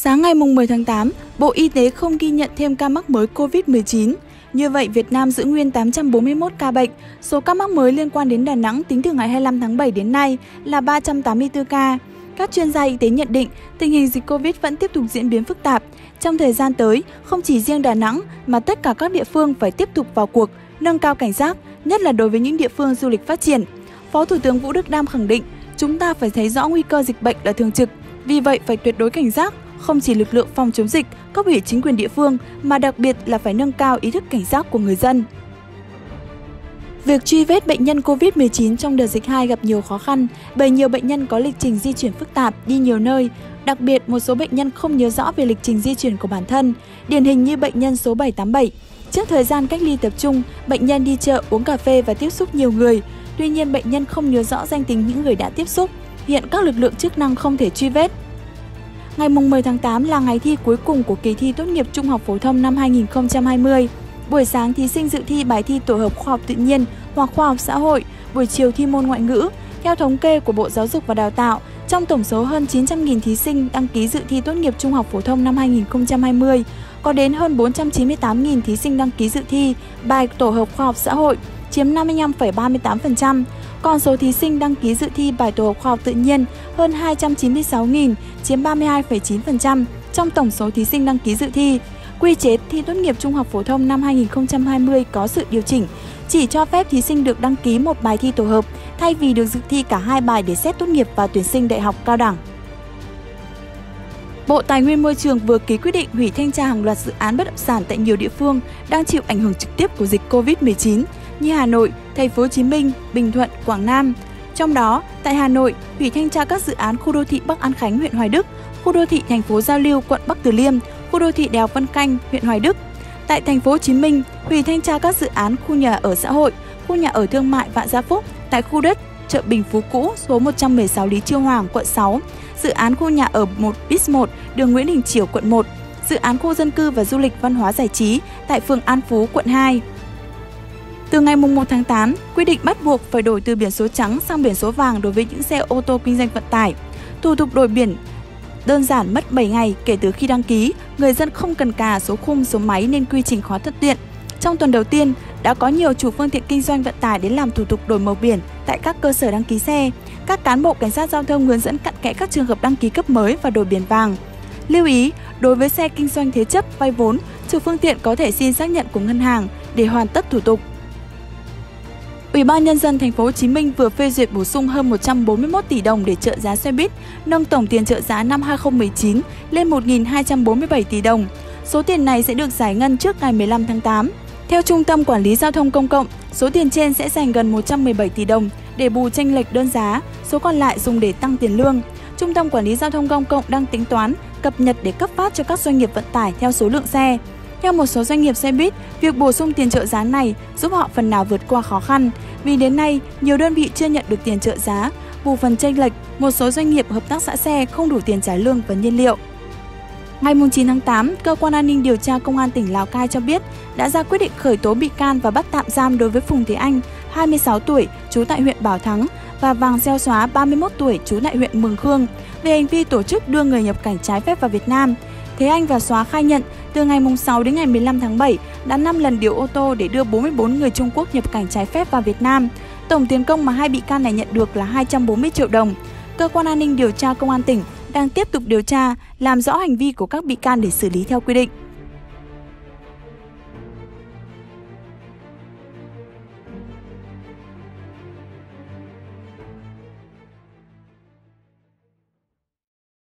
Sáng ngày 10 tháng 8, Bộ Y tế không ghi nhận thêm ca mắc mới COVID-19. Như vậy, Việt Nam giữ nguyên 841 ca bệnh. Số ca mắc mới liên quan đến Đà Nẵng tính từ ngày 25 tháng 7 đến nay là 384 ca. Các chuyên gia y tế nhận định tình hình dịch Covid vẫn tiếp tục diễn biến phức tạp. Trong thời gian tới, không chỉ riêng Đà Nẵng mà tất cả các địa phương phải tiếp tục vào cuộc, nâng cao cảnh giác, nhất là đối với những địa phương du lịch phát triển. Phó Thủ tướng Vũ Đức Đam khẳng định, chúng ta phải thấy rõ nguy cơ dịch bệnh là thường trực, vì vậy phải tuyệt đối cảnh giác, không chỉ lực lượng phòng chống dịch, cấp ủy chính quyền địa phương mà đặc biệt là phải nâng cao ý thức cảnh giác của người dân. Việc truy vết bệnh nhân COVID-19 trong đợt dịch 2 gặp nhiều khó khăn bởi nhiều bệnh nhân có lịch trình di chuyển phức tạp, đi nhiều nơi. Đặc biệt, một số bệnh nhân không nhớ rõ về lịch trình di chuyển của bản thân, điển hình như bệnh nhân số 787. Trước thời gian cách ly tập trung, bệnh nhân đi chợ, uống cà phê và tiếp xúc nhiều người. Tuy nhiên, bệnh nhân không nhớ rõ danh tính những người đã tiếp xúc. Hiện các lực lượng chức năng không thể truy vết. Ngày 10 tháng 8 là ngày thi cuối cùng của kỳ thi tốt nghiệp trung học phổ thông năm 2020. Buổi sáng thí sinh dự thi bài thi tổ hợp khoa học tự nhiên hoặc khoa học xã hội, buổi chiều thi môn ngoại ngữ. Theo thống kê của Bộ Giáo dục và Đào tạo, trong tổng số hơn 900.000 thí sinh đăng ký dự thi tốt nghiệp trung học phổ thông năm 2020, có đến hơn 498.000 thí sinh đăng ký dự thi bài tổ hợp khoa học xã hội, chiếm 55,38%. Còn số thí sinh đăng ký dự thi bài tổ hợp khoa học tự nhiên hơn 296.000, chiếm 32,9% trong tổng số thí sinh đăng ký dự thi. Quy chế thi tốt nghiệp trung học phổ thông năm 2020 có sự điều chỉnh, chỉ cho phép thí sinh được đăng ký một bài thi tổ hợp thay vì được dự thi cả hai bài để xét tốt nghiệp và tuyển sinh đại học cao đẳng. Bộ Tài nguyên Môi trường vừa ký quyết định hủy thanh tra hàng loạt dự án bất động sản tại nhiều địa phương đang chịu ảnh hưởng trực tiếp của dịch Covid-19 như Hà Nội, Thành phố Hồ Chí Minh, Bình Thuận, Quảng Nam. Trong đó, tại Hà Nội, hủy thanh tra các dự án khu đô thị Bắc An Khánh, huyện Hoài Đức, khu đô thị thành phố Giao Lưu, quận Bắc Từ Liêm, khu đô thị Đèo Văn Canh, huyện Hoài Đức. Tại thành phố Hồ Chí Minh, hủy thanh tra các dự án khu nhà ở xã hội, khu nhà ở thương mại Vạn Gia Phúc tại khu đất chợ Bình Phú cũ số 116 Lý Chiêu Hoàng, quận 6, dự án khu nhà ở 1 bis 1, đường Nguyễn Đình Chiểu, quận 1, dự án khu dân cư và du lịch văn hóa giải trí tại phường An Phú, quận 2. Từ ngày 1 tháng 8, quy định bắt buộc phải đổi từ biển số trắng sang biển số vàng đối với những xe ô tô kinh doanh vận tải. Thủ tục đổi biển đơn giản mất 7 ngày kể từ khi đăng ký, người dân không cần cà số khung, số máy nên quy trình khó thuận tiện. Trong tuần đầu tiên, đã có nhiều chủ phương tiện kinh doanh vận tải đến làm thủ tục đổi màu biển tại các cơ sở đăng ký xe. Các cán bộ cảnh sát giao thông hướng dẫn cặn kẽ các trường hợp đăng ký cấp mới và đổi biển vàng. Lưu ý, đối với xe kinh doanh thế chấp vay vốn, chủ phương tiện có thể xin xác nhận của ngân hàng để hoàn tất thủ tục. Ủy ban nhân dân thành phố Hồ Chí Minh vừa phê duyệt bổ sung hơn 141 tỷ đồng để trợ giá xe buýt, nâng tổng tiền trợ giá năm 2019 lên 1.247 tỷ đồng. Số tiền này sẽ được giải ngân trước ngày 15 tháng 8. Theo Trung tâm Quản lý Giao thông Công cộng, số tiền trên sẽ dành gần 117 tỷ đồng để bù tranh lệch đơn giá, số còn lại dùng để tăng tiền lương. Trung tâm Quản lý Giao thông Công cộng đang tính toán, cập nhật để cấp phát cho các doanh nghiệp vận tải theo số lượng xe. Theo một số doanh nghiệp xe buýt, việc bổ sung tiền trợ giá này giúp họ phần nào vượt qua khó khăn, vì đến nay nhiều đơn vị chưa nhận được tiền trợ giá, bù phần chênh lệch, một số doanh nghiệp hợp tác xã xe không đủ tiền trả lương và nhiên liệu. Ngày 9 tháng 8, Cơ quan An ninh Điều tra Công an tỉnh Lào Cai cho biết đã ra quyết định khởi tố bị can và bắt tạm giam đối với Phùng Thế Anh, 26 tuổi, trú tại huyện Bảo Thắng và Vàng Gieo Xóa, 31 tuổi, trú tại huyện Mường Khương về hành vi tổ chức đưa người nhập cảnh trái phép vào Việt Nam. Thế Anh và Xóa khai nhận từ ngày 6 đến ngày 15 tháng 7 đã 5 lần điều ô tô để đưa 44 người Trung Quốc nhập cảnh trái phép vào Việt Nam. Tổng tiền công mà hai bị can này nhận được là 240 triệu đồng. Cơ quan an ninh điều tra công an tỉnh đang tiếp tục điều tra, làm rõ hành vi của các bị can để xử lý theo quy định.